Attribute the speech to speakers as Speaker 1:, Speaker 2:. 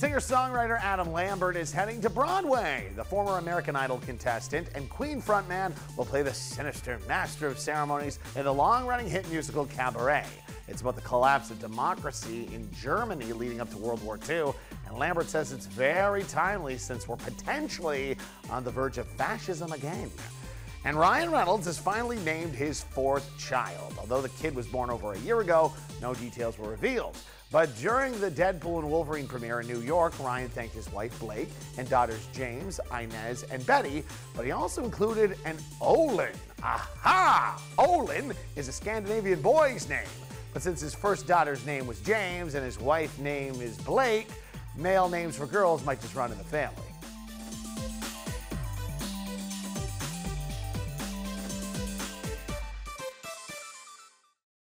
Speaker 1: Singer-songwriter Adam Lambert is heading to Broadway. The former American Idol contestant and Queen frontman will play the sinister master of ceremonies in the long-running hit musical Cabaret. It's about the collapse of democracy in Germany leading up to World War II, and Lambert says it's very timely since we're potentially on the verge of fascism again. And Ryan Reynolds has finally named his fourth child. Although the kid was born over a year ago, no details were revealed. But during the Deadpool and Wolverine premiere in New York, Ryan thanked his wife Blake and daughters James, Inez, and Betty, but he also included an Olin. Aha! Olin is a Scandinavian boy's name. But since his first daughter's name was James and his wife's name is Blake, male names for girls might just run in the family.